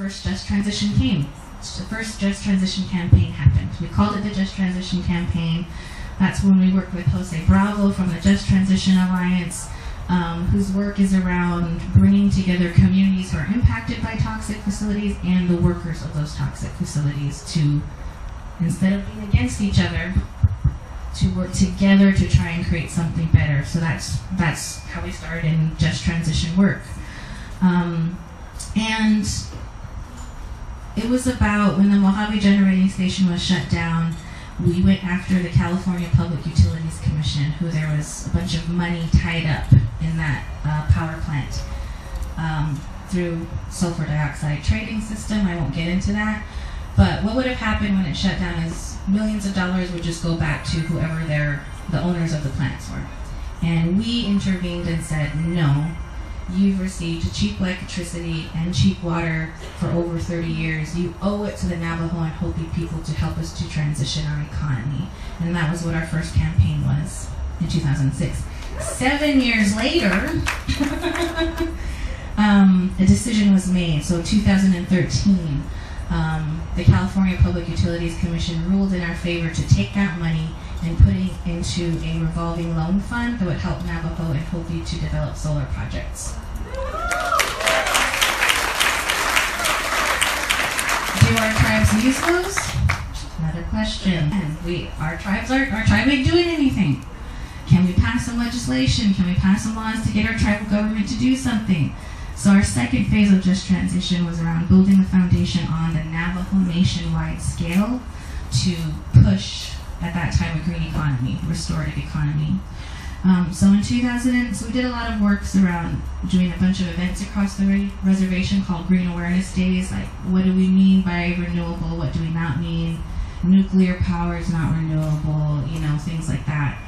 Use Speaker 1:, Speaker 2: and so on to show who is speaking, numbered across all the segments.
Speaker 1: first Just Transition came. The first Just Transition campaign happened. We called it the Just Transition campaign. That's when we worked with Jose Bravo from the Just Transition Alliance, um, whose work is around bringing together communities who are impacted by toxic facilities and the workers of those toxic facilities to, instead of being against each other, to work together to try and create something better. So that's that's how we started in Just Transition work. Um, and it was about when the Mojave Generating Station was shut down, we went after the California Public Utilities Commission, who there was a bunch of money tied up in that uh, power plant um, through sulfur dioxide trading system. I won't get into that. But what would have happened when it shut down is millions of dollars would just go back to whoever the owners of the plants were. And we intervened and said, no, You've received cheap electricity and cheap water for over 30 years. You owe it to the Navajo and Hopi people to help us to transition our economy. And that was what our first campaign was in 2006. Seven years later, um, a decision was made. So 2013, um, the California Public Utilities Commission ruled in our favor to take that money and putting into a revolving loan fund that would help Navajo and Hopi to develop solar projects. Do our tribes use those? Another question. We, our tribes are, our tribe ain't doing anything. Can we pass some legislation? Can we pass some laws to get our tribal government to do something? So our second phase of Just Transition was around building the foundation on the Navajo nationwide scale to push, at that time, a green economy, restorative economy. Um, so in 2000, so we did a lot of works around doing a bunch of events across the re- reservation called Green Awareness Days. Like, what do we mean by renewable? What do we not mean? Nuclear power is not renewable. You know, things like that.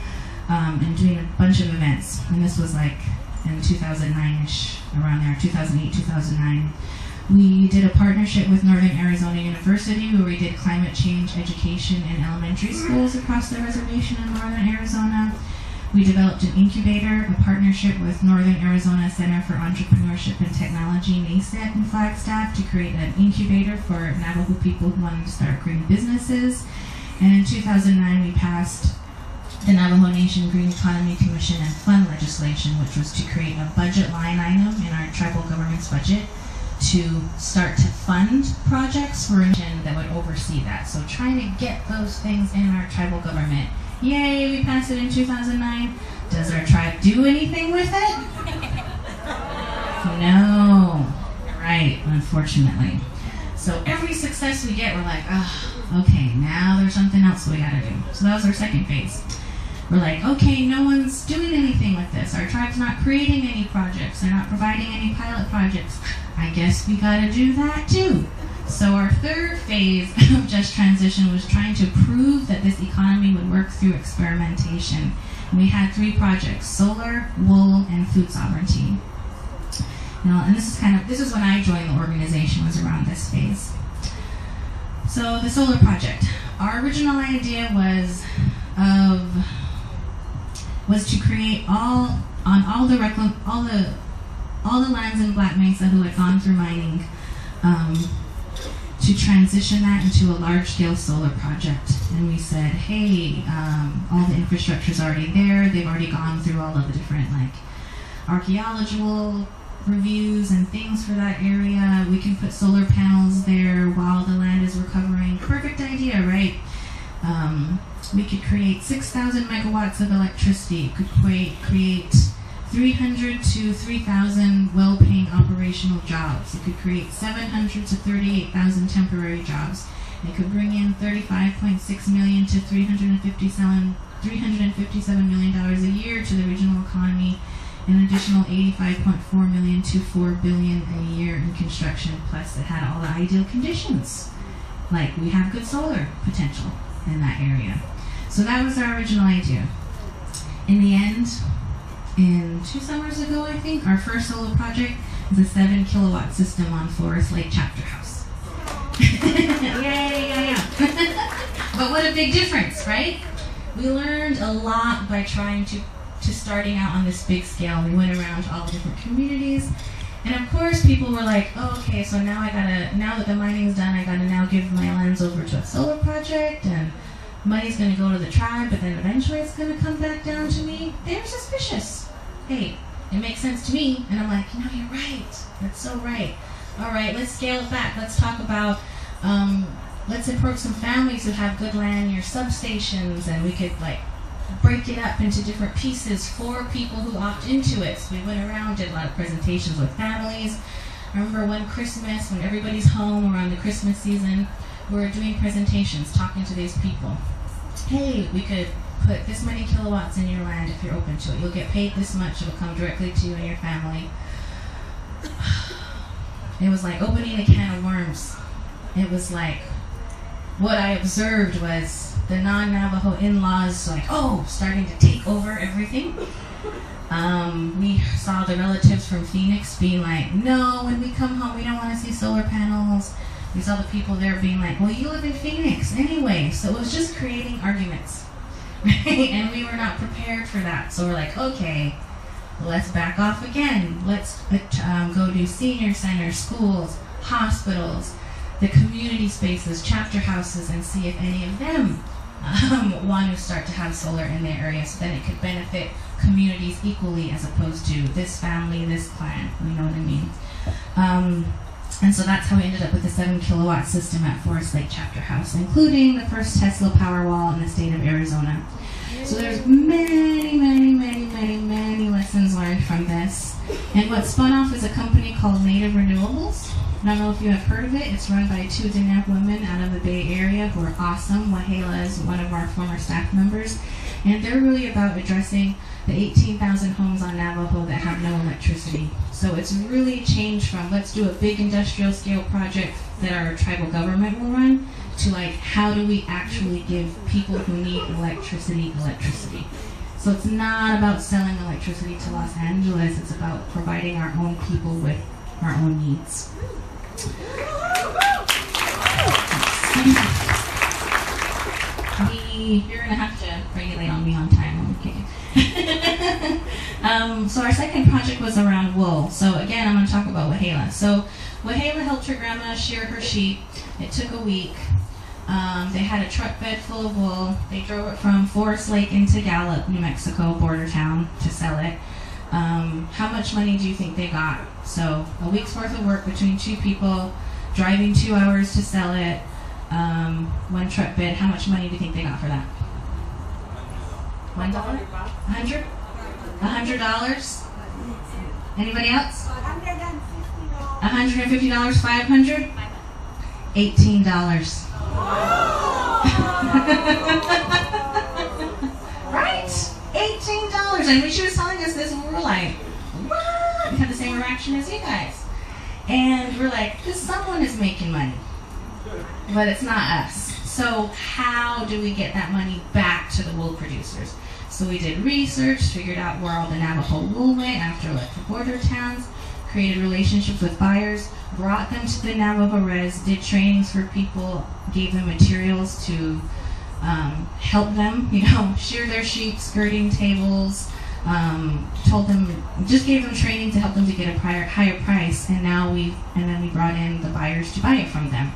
Speaker 1: Um, and doing a bunch of events. And this was like in 2009ish, around there, 2008, 2009. We did a partnership with Northern Arizona University where we did climate change education in elementary schools across the reservation in Northern Arizona. We developed an incubator, a partnership with Northern Arizona Center for Entrepreneurship and Technology, NACET, in Flagstaff to create an incubator for Navajo people who wanted to start green businesses. And in 2009, we passed the Navajo Nation Green Economy Commission and Fund legislation, which was to create a budget line item in our tribal government's budget to start to fund projects for that would oversee that. So trying to get those things in our tribal government Yay, we passed it in 2009. Does our tribe do anything with it? No. Right, unfortunately. So every success we get, we're like, oh, okay, now there's something else we gotta do. So that was our second phase. We're like, okay, no one's doing anything with this. Our tribe's not creating any projects. They're not providing any pilot projects. I guess we gotta do that too. So our third phase of Just Transition was trying to prove that this economy would work through experimentation. And we had three projects, solar, wool, and food sovereignty. Now, and this is kind of, this is when I joined the organization, was around this phase. So the solar project. Our original idea was of, was to create all, on all the, all the, all the lands in Black Mesa who had gone through mining, um, to transition that into a large scale solar project. And we said, hey, um, all the infrastructure is already there. They've already gone through all of the different like archaeological reviews and things for that area. We can put solar panels there while the land is recovering. Perfect idea, right? Um, we could create 6,000 megawatts of electricity. Could create, create 300 to 3,000 well-paying operational jobs. It could create 700 to 38,000 temporary jobs. It could bring in 35.6 million to 357 357 million dollars a year to the regional economy, an additional 85.4 million to 4 billion a year in construction. Plus, it had all the ideal conditions, like we have good solar potential in that area. So that was our original idea. In the end, in two summers ago, I think, our first solar project is a seven kilowatt system on Forest Lake Chapter House. Yay, yeah, yeah. but what a big difference, right? We learned a lot by trying to, to starting out on this big scale. We went around to all the different communities And of course, people were like, oh, okay, so now I gotta, now that the mining's done, I gotta now give my lands over to a solar project, and money's gonna go to the tribe, but then eventually it's gonna come back down to me. They're suspicious. Hey, it makes sense to me. And I'm like, know, you're right. That's so right. All right, let's scale it back. Let's talk about, um, let's approach some families who have good land near substations, and we could like break it up into different pieces for people who opt into it. So we went around, did a lot of presentations with families. I remember one Christmas when everybody's home around the Christmas season, we were doing presentations, talking to these people. Hey, we could put this many kilowatts in your land if you're open to it. You'll get paid this much, it'll come directly to you and your family. It was like opening a can of worms. It was like what I observed was the non-Navajo in-laws like, oh, starting to take over everything. Um, we saw the relatives from Phoenix being like, no, when we come home, we don't want to see solar panels. We saw the people there being like, well, you live in Phoenix anyway. So it was just creating arguments. and we were not prepared for that. So we're like, okay, let's back off again. Let's um, go to senior centers, schools, hospitals, the community spaces, chapter houses, and see if any of them um, want to start to have solar in their area so then it could benefit communities equally as opposed to this family, this clan. You know what I mean? Um, and so that's how we ended up with the 7 kilowatt system at Forest Lake Chapter House, including the first Tesla Powerwall in the state of Arizona. So there's many, many, many, many, many lessons learned from this. And what spun off is a company called Native Renewables. I don't know if you have heard of it. It's run by two Diné women out of the Bay Area who are awesome. Wahleah is one of our former staff members. And they're really about addressing the 18,000 homes on Navajo that have no electricity. So it's really changed from let's do a big industrial scale project that our tribal government will run to like how do we actually give people who need electricity electricity. So it's not about selling electricity to Los Angeles, it's about providing our own people with our own needs. We, you're gonna have to regulate on me on time. Okay. um, so our second project was around wool. So again, I'm gonna talk about Wahleah. So Wahleah helped her grandma shear her sheep. It took a week. Um, they had a truck bed full of wool. They drove it from Forest Lake into Gallup, New Mexico, border town, to sell it. Um, how much money do you think they got? So a week's worth of work between two people, driving two hours to sell it, um, one truck bid. How much money do you think they got for that? One dollar? Hundred? A hundred dollars? Anybody else? A hundred and fifty dollars? Five hundred? Eighteen dollars. right? Eighteen dollars. And when she was telling us this, and we were like, "What?" We had the same reaction as you guys, and we're like, "This someone is making money, but it's not us." So how do we get that money back to the wool producers? So we did research, figured out where all the Navajo wool went after left the border towns, created relationships with buyers, brought them to the Navajo Res, did trainings for people, gave them materials to um, help them, you know, shear their sheep, skirting tables, um, told them, just gave them training to help them to get a higher, higher price, and now we, and then we brought in the buyers to buy it from them.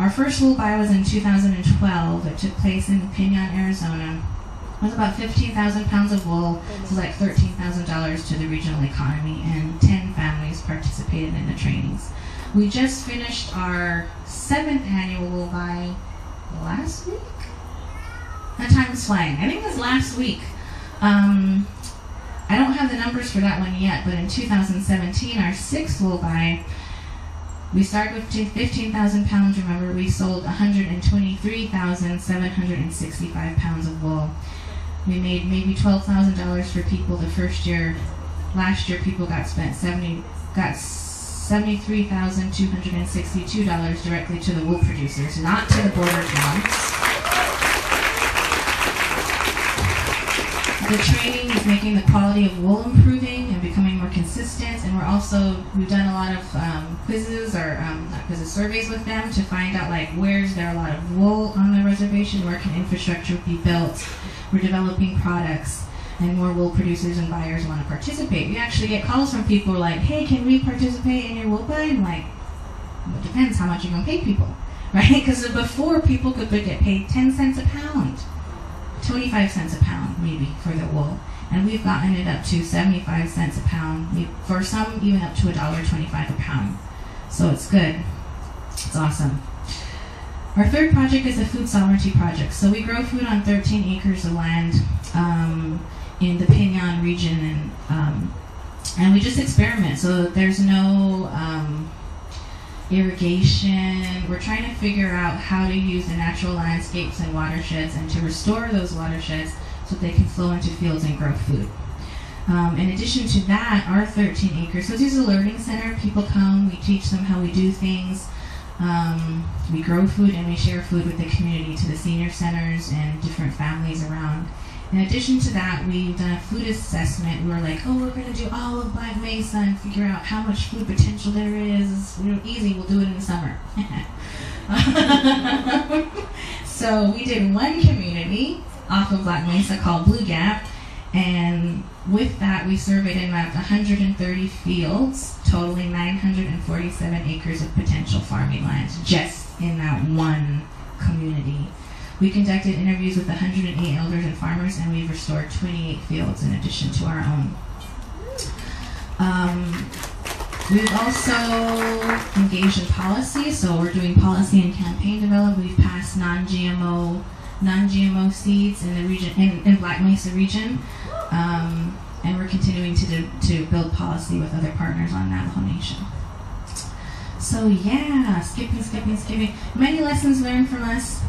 Speaker 1: Our first wool buy was in 2012. It took place in Pinon, Arizona. It was about 15,000 pounds of wool. Was like $13,000 to the regional economy, and 10 families participated in the trainings. We just finished our seventh annual wool buy last week. That time is flying. I think it was last week. Um, I don't have the numbers for that one yet, but in 2017, our sixth wool buy, we started with 15,000 pounds. Remember, we sold 123,765 pounds of wool. We made maybe $12,000 for people the first year. Last year, people got spent 70 got $73,262 directly to the wool producers, not to the border towns. The training is making the quality of wool improving and becoming consistent. And we're also, we've done a lot of um, quizzes or um, quizzes, surveys with them to find out like where's there a lot of wool on the reservation, where can infrastructure be built. We're developing products. and more wool producers and buyers want to participate. We actually get calls from people like, hey, can we participate in your wool buy? And like, it depends how much you're to pay people, right? Because before people could get paid 10 cents a pound, 25 cents a pound maybe for the wool. And we've gotten it up to 75 cents a pound, for some even up to $1.25 a pound. So it's good. It's awesome. Our third project is a food sovereignty project. So we grow food on 13 acres of land um, in the Pinyon region, and um, and we just experiment. So there's no um, irrigation. We're trying to figure out how to use the natural landscapes and watersheds, and to restore those watersheds so they can flow into fields and grow food. Um, in addition to that, our 13 acres, so this is a learning center. People come, we teach them how we do things. Um, we grow food and we share food with the community to the senior centers and different families around. In addition to that, we've done a food assessment. We were like, oh, we're going to do all of Black Mesa and figure out how much food potential there is. You know, easy, we'll do it in the summer. so we did one community off of Black Mesa called Blue Gap. And with that, we surveyed and mapped 130 fields, totaling 947 acres of potential farming land just in that one community. We conducted interviews with 108 elders and farmers, and we've restored 28 fields in addition to our own. Um, we've also engaged in policy, so we're doing policy and campaign development. We've passed non-GMO non-GMO seeds in the region in, in Black Mesa region. Um, and we're continuing to, do, to build policy with other partners on Navajo Nation. So yeah, skipping, skipping, skipping. Many lessons learned from us.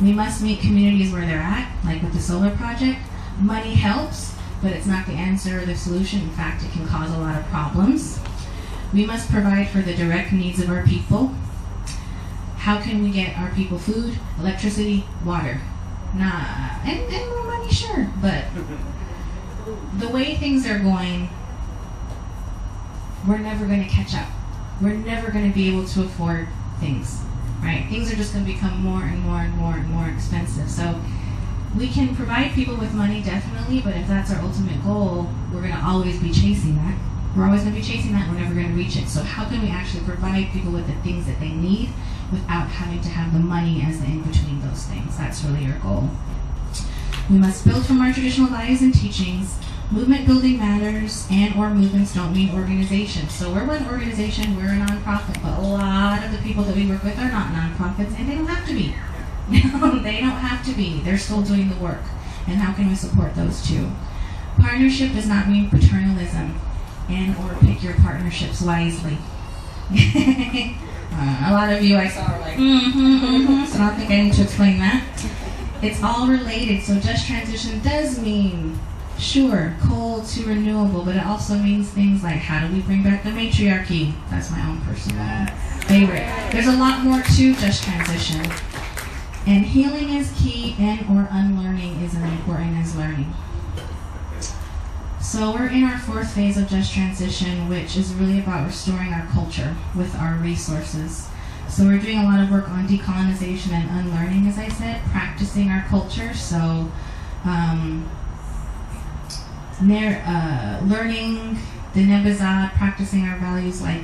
Speaker 1: We must meet communities where they're at, like with the solar project. Money helps, but it's not the answer or the solution. In fact, it can cause a lot of problems. We must provide for the direct needs of our people. How can we get our people food, electricity, water? Nah, and, and more money, sure, but the way things are going, we're never going to catch up. We're never going to be able to afford things, right? Things are just going to become more and more and more and more expensive. So we can provide people with money, definitely, but if that's our ultimate goal, we're going to always be chasing that. We're always going to be chasing that. We're never going to reach it. So how can we actually provide people with the things that they need without having to have the money as the in between those things? That's really our goal. We must build from our traditional values and teachings. Movement building matters, and or movements don't mean organizations. So we're one organization, we're a nonprofit, but a lot of the people that we work with are not nonprofits, and they don't have to be. they don't have to be. They're still doing the work. And how can we support those too? Partnership does not mean paternalism, and or pick your partnerships wisely. uh, a lot of you I saw are like, mm-hmm, mm-hmm, so I don't think I need to explain that. It's all related. So just transition does mean, sure, coal to renewable, but it also means things like how do we bring back the matriarchy? That's my own personal favorite. There's a lot more to just transition. And healing is key and or unlearning is as important as learning. So we're in our fourth phase of just transition, which is really about restoring our culture with our resources. So we're doing a lot of work on decolonization and unlearning, as I said, practicing our culture. So um, uh, learning the Nebazad, practicing our values like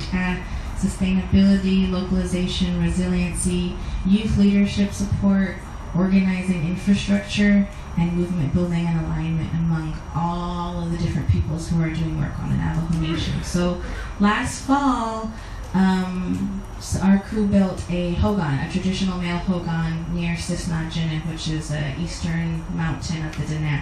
Speaker 1: sustainability, localization, resiliency, youth leadership support, organizing infrastructure, and movement building and alignment among all of the different peoples who are doing work on the Navajo Nation. So last fall, um, so our crew built a hogan, a traditional male hogan near Sisnaajiní, which is an eastern mountain of the Diné,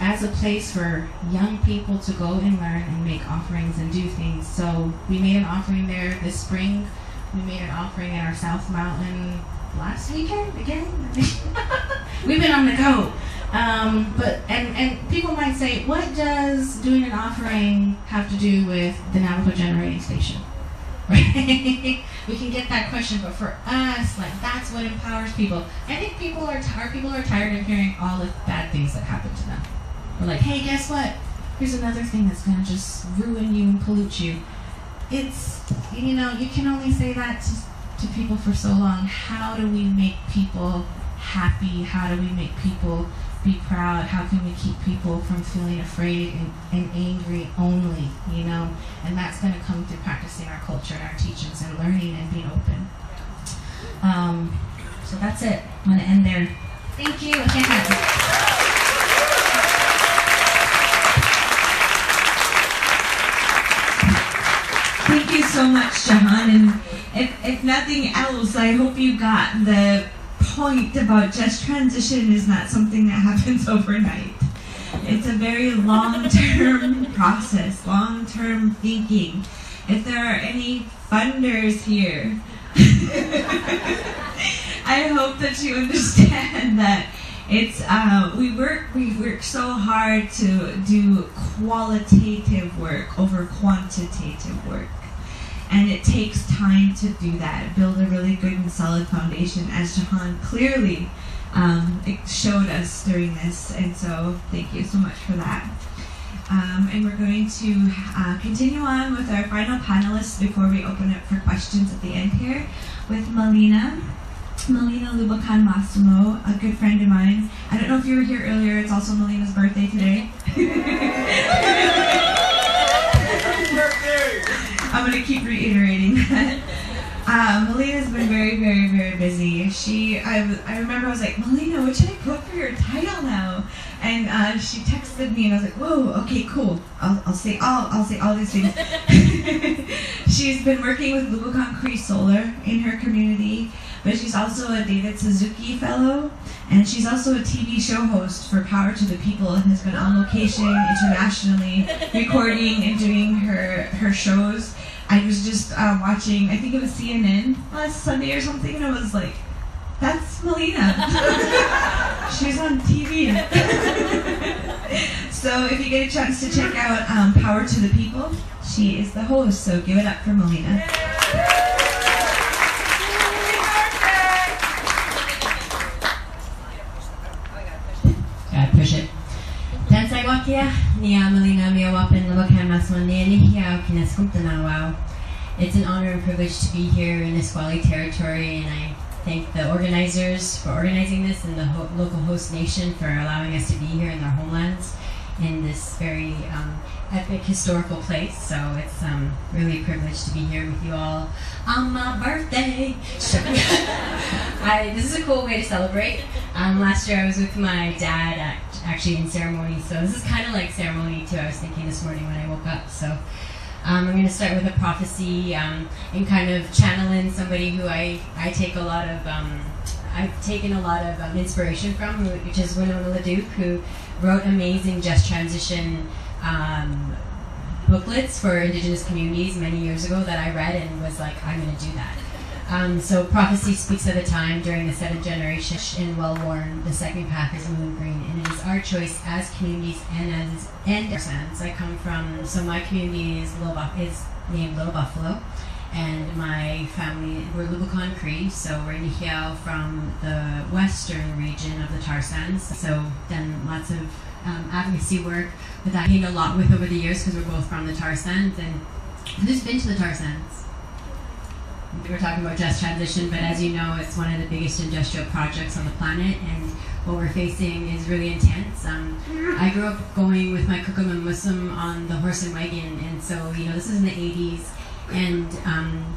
Speaker 1: as a place for young people to go and learn and make offerings and do things. So we made an offering there this spring. We made an offering in our South Mountain last weekend again. We've been on the go. Um, but and and people might say, what does doing an offering have to do with the Navajo generating station? Right? we can get that question, but for us, like that's what empowers people. I think people are tired. People are tired of hearing all the bad things that happen to them. We're like, hey, guess what? Here's another thing that's gonna just ruin you and pollute you. It's you know you can only say that to, to people for so long. How do we make people happy? How do we make people be proud? How can we keep people from feeling afraid and, and angry only, you know? And that's going to come through practicing our culture and our teachings and learning and being open. Um, so that's it. I'm going to end there. Thank you
Speaker 2: so much, Jihan. And if, if nothing else, I hope you got the point about just transition is not something that happens overnight. It's a very long term process, long term thinking. If there are any funders here, I hope that you understand that it's uh, we work we work so hard to do qualitative work over quantitative work and it takes time to do that. Build a really good and solid foundation as Jihan clearly um, showed us during this. And so thank you so much for that. Um, and we're going to uh, continue on with our final panelists before we open up for questions at the end here with melina Melina Laboucan Massimo, a good friend of mine. I don't know if you were here earlier, it's also Melina's birthday today. I'm going to keep reiterating that. Uh, Melina's been very, very, very busy. She, I, I remember I was like, Melina, what should I put for your title now? And uh, she texted me, and I was like, whoa, okay, cool. I'll, I'll say all, I'll say all these things. She's been working with Lubicon Cree Solar in her community but she's also a David Suzuki Fellow, and she's also a TV show host for Power to the People and has been on location internationally, recording and doing her, her shows. I was just uh, watching, I think it was CNN last Sunday or something, and I was like, that's Melina. she's on TV. so if you get a chance to check out um, Power to the People, she is the host, so give it up for Melina.
Speaker 3: I push it. Tansai wakia, nia melina mia wapin It's an honor and privilege to be here in Nisqually territory, and I thank the organizers for organizing this and the ho- local host nation for allowing us to be here in their homelands in this very um, epic historical place. So it's um, really a privilege to be here with you all on my birthday. I, this is a cool way to celebrate. Um, last year I was with my dad at, actually in ceremony, so this is kind of like ceremony too. I was thinking this morning when I woke up. So um, I'm going to start with a prophecy um, and kind of channel in somebody who I, I take a lot of. Um, I've taken a lot of um, inspiration from, which is Winona LaDuke, who wrote amazing just transition um, booklets for Indigenous communities many years ago that I read and was like, I'm going to do that. Um, so prophecy speaks of a time during the seventh generation in well-worn. The second path is moon green, and it is our choice as communities and as and our. I come from so my community is Buff- is named Little Buffalo, and my family we're Lubicon Cree, so we're Nehiyaw from the western region of the tar sands. So done lots of um, advocacy work that. Gained a lot with over the years because we're both from the tar sands, and who's been to the tar sands? We're talking about just transition, but as you know, it's one of the biggest industrial projects on the planet, and what we're facing is really intense. Um, I grew up going with my kukum and mosom on the horse and wagon, and so you know this is in the 80s, and um,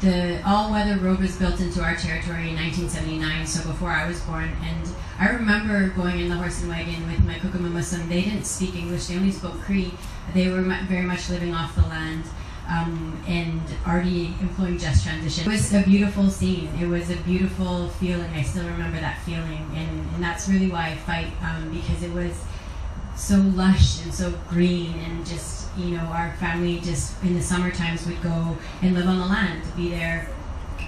Speaker 3: the all-weather road was built into our territory in 1979, so before I was born, and I remember going in the horse and wagon with my kukum and mosom. They didn't speak English; they only spoke Cree. They were very much living off the land um, and already employing just transition. It was a beautiful scene. It was a beautiful feeling. I still remember that feeling, and, and that's really why I fight um, because it was so lush and so green, and just you know, our family just in the summer times would go and live on the land, to be there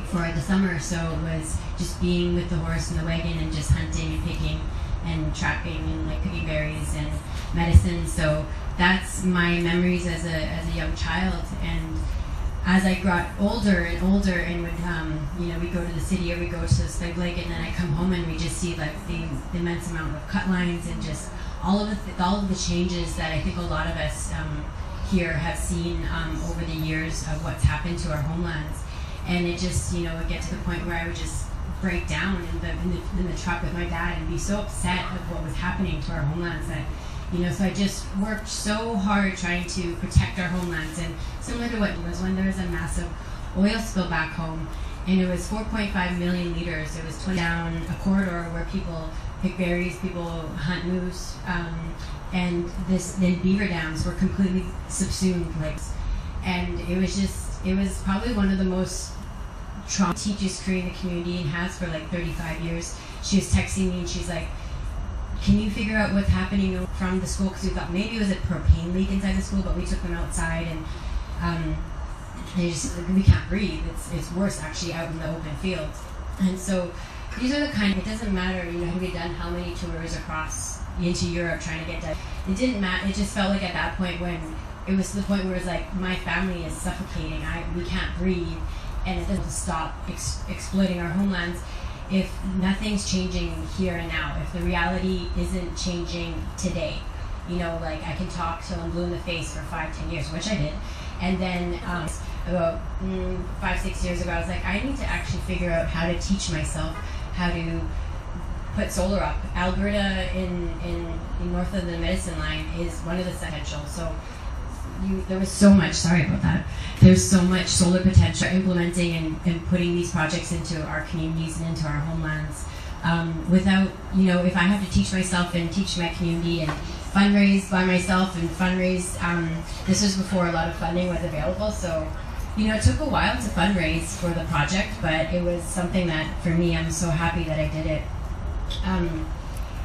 Speaker 3: for the summer. So it was just being with the horse and the wagon and just hunting and picking and trapping and like picking berries and medicine. So that's my memories as a, as a young child. And as I got older and older and would um, you know we go to the city or we go to Slave Lake and then I come home and we just see like the, the immense amount of cut lines and just all of the th- all of the changes that I think a lot of us um, here have seen um, over the years of what's happened to our homelands. And it just you know would get to the point where I would just break down in the, in the in the truck with my dad and be so upset of what was happening to our homelands that you know so I just worked so hard trying to protect our homelands and similar to what was when there was a massive oil spill back home and it was 4.5 million liters. It was 20 down a corridor where people pick berries people hunt moose um, and this the beaver dams were completely subsumed like and it was just it was probably one of the most trauma teaches Korean in the community and has for like 35 years. She was texting me and she's like can you figure out what's happening from the school? Because we thought maybe it was a propane leak inside the school but we took them outside and um, they just we can't breathe. It's, it's worse actually out in the open field. And so these are the kind it doesn't matter you know have done how many tours across into Europe trying to get done? It didn't matter it just felt like at that point when it was to the point where it's like my family is suffocating. I we can't breathe. And it doesn't stop ex- exploiting our homelands if nothing's changing here and now if the reality isn't changing today you know like I can talk till I'm blue in the face for five ten years which I did and then um, about mm, five six years ago I was like I need to actually figure out how to teach myself how to put solar up. Alberta in, in, in north of the medicine line is one of the potential so you, there was so much sorry about that. There's so much solar potential implementing and, and putting these projects into our communities and into our homelands. Um, without you know if i have to teach myself and teach my community and fundraise by myself and fundraise um, this was before a lot of funding was available. So you know it took a while to fundraise for the project but it was something that for me i'm so happy that i did it. Um,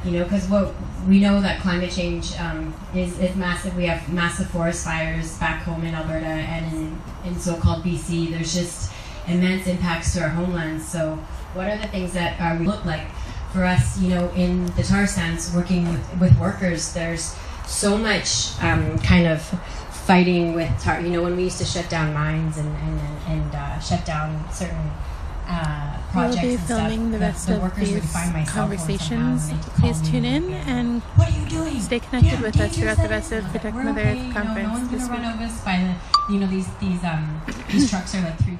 Speaker 3: you know, because what we know that climate change um, is, is massive. We have massive forest fires back home in Alberta and in, in so-called BC. There's just immense impacts to our homelands. So, what are the things that are we look like for us? You know, in the tar sands, working with, with workers, there's so much um, kind of fighting with tar. You know, when we used to shut down mines and and, and uh, shut down certain uh,
Speaker 4: We'll be filming the rest
Speaker 3: the
Speaker 4: of
Speaker 3: workers
Speaker 4: these
Speaker 3: find my cell phone
Speaker 4: conversations.
Speaker 3: somehow and they'd
Speaker 4: Please tune in
Speaker 3: and-
Speaker 4: and
Speaker 3: what are you doing?
Speaker 4: stay connected
Speaker 3: Damn,
Speaker 4: with us throughout the rest of
Speaker 3: the I was
Speaker 4: Protect
Speaker 3: like,
Speaker 4: Mother
Speaker 3: "We're
Speaker 4: Earth
Speaker 3: you know,
Speaker 4: conference
Speaker 3: no one's
Speaker 4: this
Speaker 3: gonna
Speaker 4: week.
Speaker 3: run over us by the, you know, these these um these trucks are like three